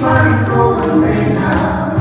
my soul away now.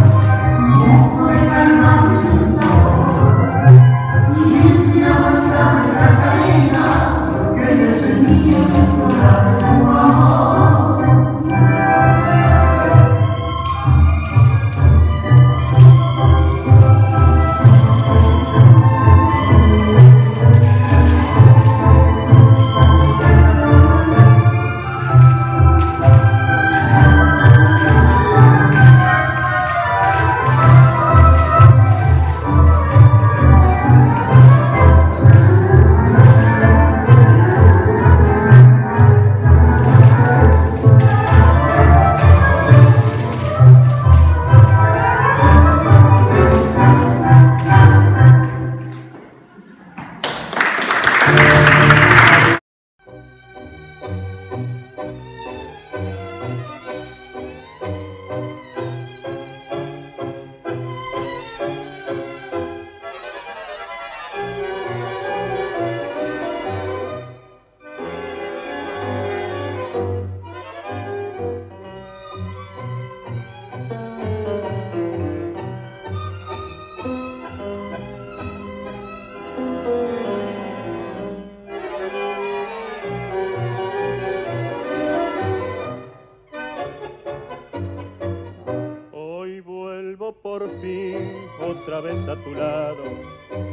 Por fin otra vez a tu lado,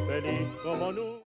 feliz como nunca